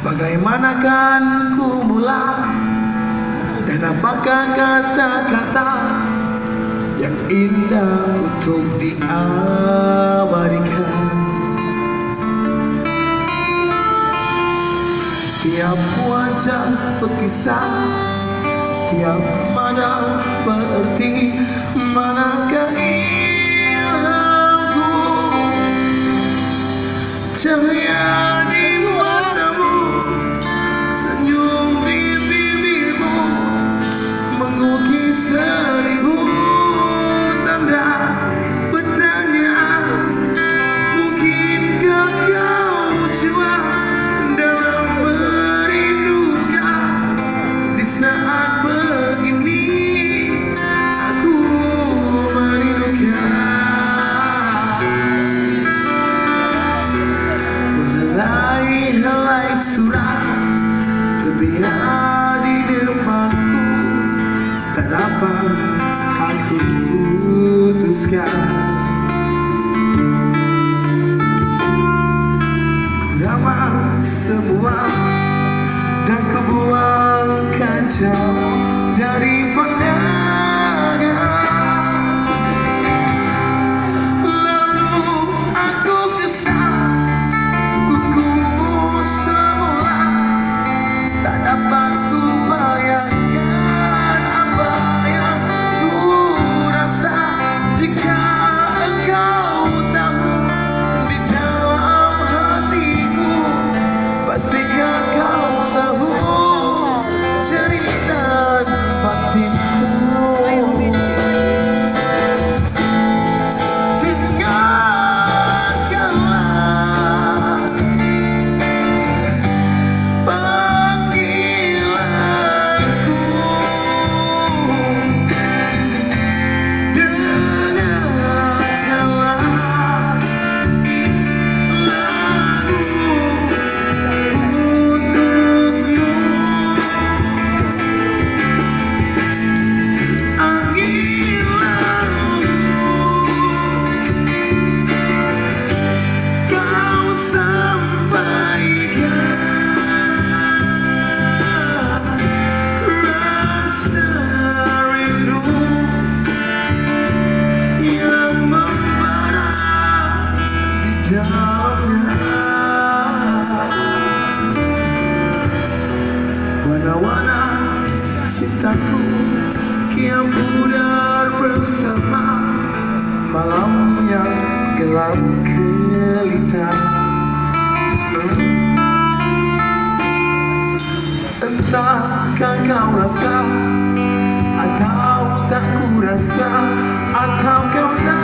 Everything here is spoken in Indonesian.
Bagaimanakan ku mulai Dan apakah kata-kata Yang indah untuk diabadikan Tiap wajah berkisah Tiap mana berarti Manakah ini apa aku putuskan. Nama semua dan kebuang kacau. Berkawana cintaku Kian pudar bersama. Malam yang gelap kelita Entahkah kau rasa Atau tak ku rasa Atau kau tak